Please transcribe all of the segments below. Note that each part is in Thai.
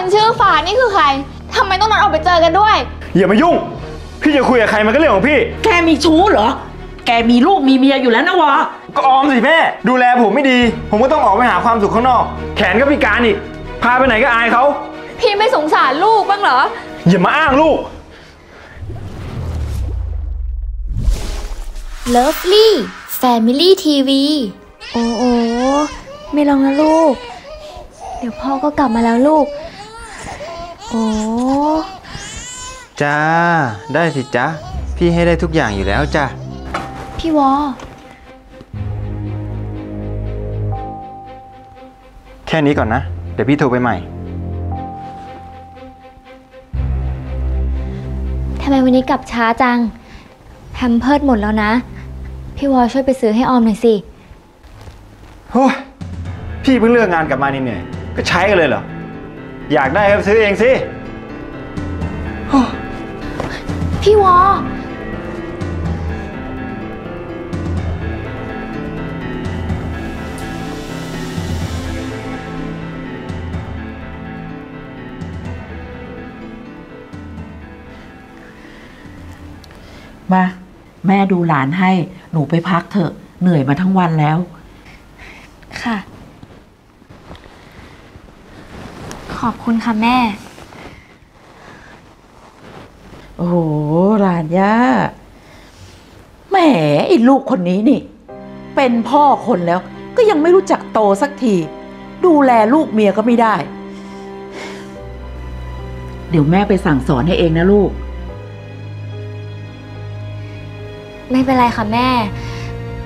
คนชื่อฝานี่คือใครทำไมต้องนัดออกไปเจอกันด้วย อย่ามายุ่ง พี่จะคุยกับใครมันก็เรื่องของพี่ แกมีชู้เหรอ แกมีลูกมีเมียอยู่แล้วนะวะ ก็ออมสิแม่ ดูแลผมไม่ดี ผมก็ต้องออกไปหาความสุขข้างนอก แขนก็พิการอีก พาไปไหนก็อายเขา พี่ไม่สงสารลูกบ้างเหรอ อย่ามาอ้างลูก Lovely Family TV โอ้โอไม่ลองนะลูก เดี๋ยวพ่อก็กลับมาแล้วลูก โอ้จ้า ได้สิจ้าพี่ให้ได้ทุกอย่างอยู่แล้วจ้าพี่วอ แค่นี้ก่อนนะ เดี๋ยวพี่โทรไปใหม่ ทำไมวันนี้กลับช้าจังแพมเพิร์ดหมดแล้วนะ พี่วอช่วยไปซื้อให้ออมหน่อยสิ โอ้ยพี่เพิ่งเลิกงานกลับมาเหนื่อยๆก็ใช้กันเลยเหรอ อยากได้ก็ไปซื้อเองสิ พี่วอ มา แม่ดูหลานให้หนูไปพักเถอะ เหนื่อยมาทั้งวันแล้ว ค่ะ ขอบคุณค่ะแม่ โอ้โหหลานย่าแหมไอ้ลูกคนนี้นี่ เป็นพ่อคนแล้ว ก็ยังไม่รู้จักโตสักที ดูแลลูกเมียก็ไม่ได้ เดี๋ยวแม่ไปสั่งสอนให้เองนะลูก ไม่เป็นไรค่ะแม่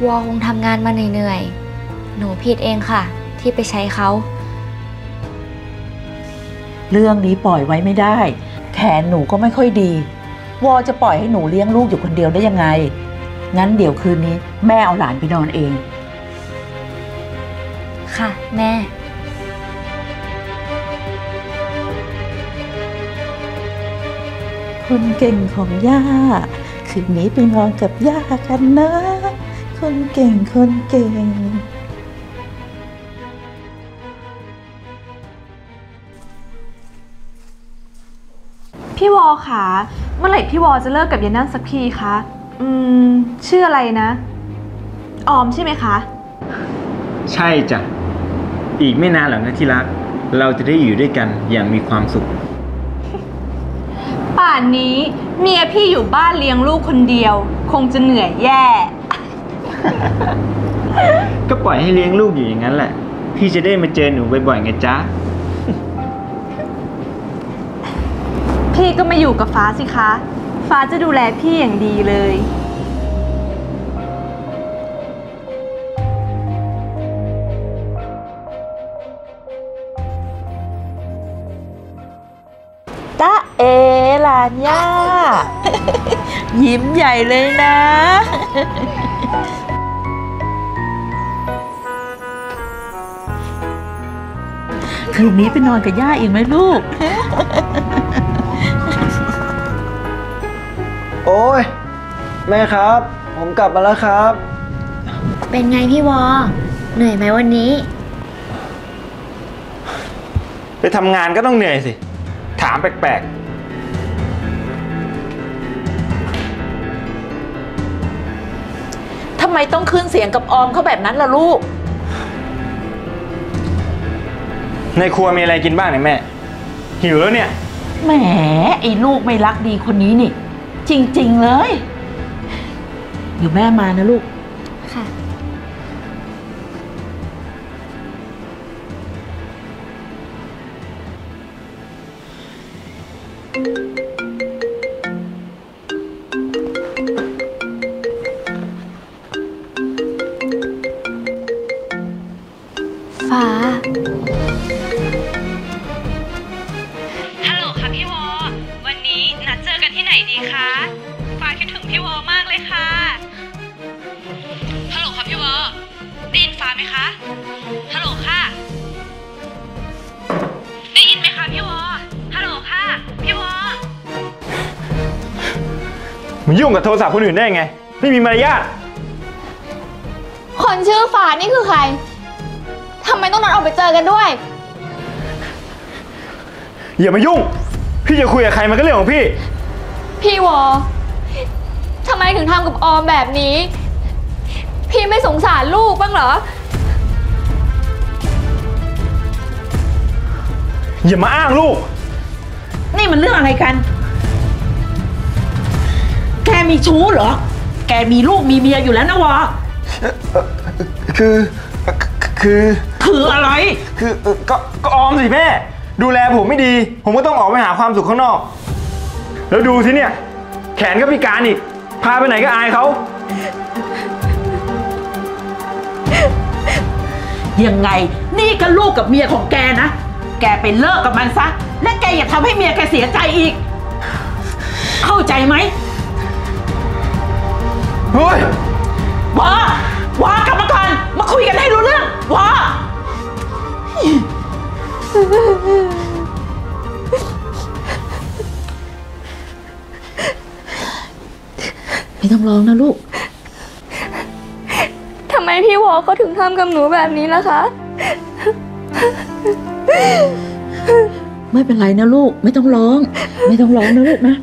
วอคงทำงานมาเหนื่อยๆ หนูผิดเองค่ะ ที่ไปใช้เขา เรื่องนี้ปล่อยไว้ไม่ได้ แขนหนูก็ไม่ค่อยดี วอจะปล่อยให้หนูเลี้ยงลูกอยู่คนเดียวได้ยังไง งั้นเดี๋ยวคืนนี้แม่เอาหลานไปนอนเอง ค่ะ แม่ คนเก่งของย่า คืนนี้ไปนอนกับย่ากันนะ คนเก่งคนเก่ง อคะเมื่อไหร่พี่วอจะเลิกกับยายนั่นสักทีคะอืมชื่ออะไรนะ ออมใช่ไหมคะ ใช่จ้ะ อีกไม่นานหรอกนะที่รัก เราจะได้อยู่ด้วยกันอย่างมีความสุข ป่านนี้เมียพี่อยู่บ้านเลี้ยงลูกคนเดียว คงจะเหนื่อยแย่ ก็ปล่อยให้เลี้ยงลูกอยู่อย่างนั้นแหละ พี่จะได้มาเจอหนูบ่อยๆไงจ๊ะ พี่ก็มาอยู่กับฟ้าสิคะ ฟ้าจะดูแลพี่อย่างดีเลย ตะเอหลานย่า ยิ้มใหญ่เลยนะ คืนนี้ไปนอนกับย่าอีกไหมลูก อ้ยแม่ครับ ผมกลับมาแล้วครับ เป็นไงพี่วอ เหนื่อยไหมวันนี้ ไปทำงานก็ต้องเหนื่อยสิ ถามแปลกทำไมต้องขึ้นเสียงกับออมเขาแบบนั้นล่ะลูก ๆ ในครัวมีอะไรกินบ้างเนี่ยแม่ หิวแล้วเนี่ย แหม ไอ้ลูกไม่รักดีคนนี้นี่ จริง ๆ เลย เดี๋ยวแม่มานะลูก นที่ไหนดีคะฟ้าคิดถึงพี่วอมากเลยค่ะ ฮัลโหลค่ะพี่วอได้ยินฟ้าไหมคะ ฮัลโหลค่ะ ได้ยินไหมคะพี่วอฮัลโหลค่ะ พี่วอมันยุ่งกับโทรศัพท์คนอื่นได้ไง ไม่มีมารยาท คนชื่อฝานี่คือใคร ทำไมต้องนัดออกไปเจอกันด้วย อย่ามายุ่ง พี่จะคุยกับใครมันก็เรื่องของพี่ พี่วอทำไมถึงทำกับออมแบบนี้ พี่ไม่สงสารลูกบ้างเหรอ อย่ามาอ้างลูก นี่มันเรื่องอะไรกัน แกมีชู้เหรอ แกมีลูกมีเมียอยู่แล้วนะวะคือคือคืออะไร คือเอ่อก็ก็ออมสิแม่ ดูแลผมไม่ดี ผมก็ต้องออกไปหาความสุขข้างนอก แล้วดูสิเนี่ย แขนก็พิการอีก พาไปไหนก็อายเขา ยังไง นี่ก็ลูกกับเมียของแกนะ แกไปเลิกกับมันซะ และแกอย่าทำให้เมียแกเสียใจอีก เข้าใจไหมเฮ้ยวาวากลับมาก่อน มาคุยกันให้รู้เรื่องวา ไม่ต้องร้องนะลูก ทำไมพี่วอเขาถึงทำกับหนูแบบนี้ล่ะคะ ไม่เป็นไรนะลูก ไม่ต้องร้อง ไม่ต้องร้องนะลูกนะ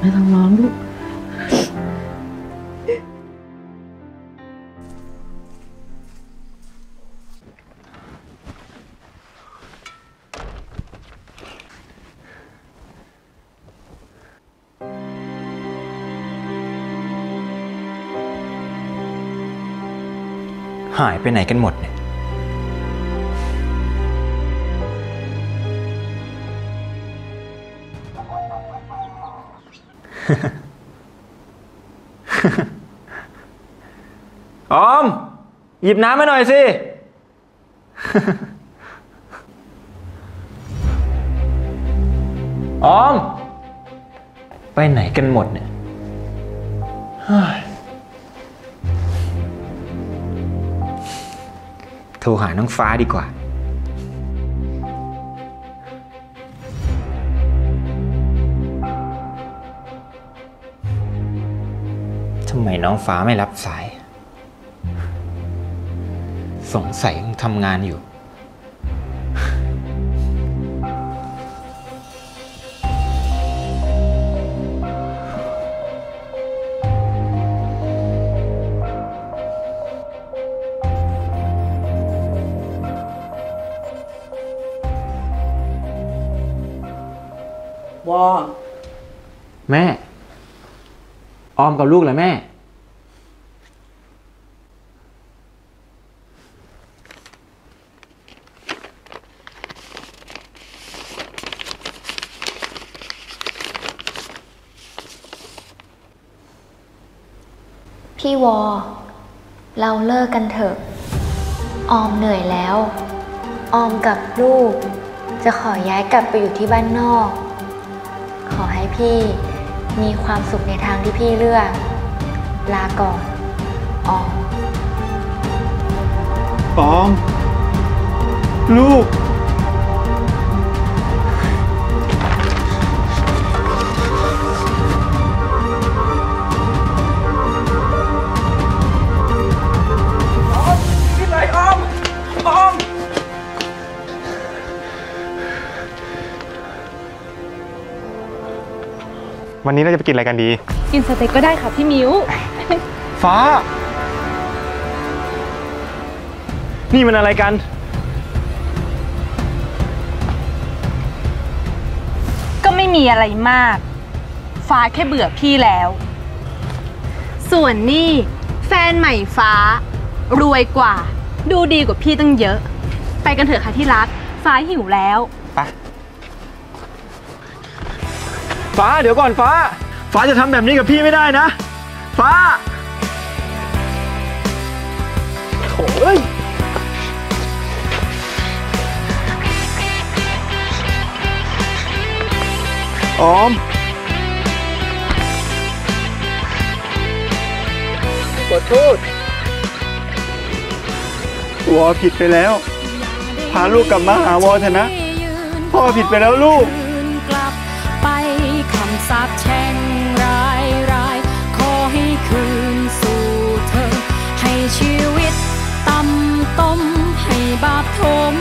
ไม่ต้องร้องลูก หายไปไหนกันหมดเนี่ย ออม หยิบน้ำมาหน่อยสิ ออม ไปไหนกันหมดเนี่ย ทรหาน้องฟ้าดีกว่า ทำไมน้องฟ้าไม่รับสาย สงสัยยังทำงานอยู่ วอแม่ ออมกับลูกเหรอแม่ พี่วอ เราเลิกกันเถอะ ออมเหนื่อยแล้ว ออมกับลูก จะขอย้ายกลับไปอยู่ที่บ้านนอก พี่มีความสุขในทางที่พี่เลือก ลาก่อนออมออม ลูก วันนี้เราจะไปกินอะไรกันดี กินสเต็กก็ได้ค่ะพี่มิว ฟ้า นี่มันอะไรกัน ก็ไม่มีอะไรมาก ฟ้าแค่เบื่อพี่แล้ว ส่วนนี่แฟนใหม่ฟ้า รวยกว่า ดูดีกว่าพี่ตั้งเยอะ ไปกันเถอะค่ะที่รัก ฟ้าหิวแล้ว ฟ้าเดี๋ยวก่อนฟ้า ฟ้าจะทำแบบนี้กับพี่ไม่ได้นะ ฟ้าโถ่เอ้ยออมขอโทษวอผิดไปแล้ว พาลูกกลับมาหาวอเถอะนะ พ่อผิดไปแล้วลูกกลับไปคำ สาบแช่งร้ายร้าย ขอให้คืนสู่เธอ ให้ชีวิตต่ำต้มให้บาปทม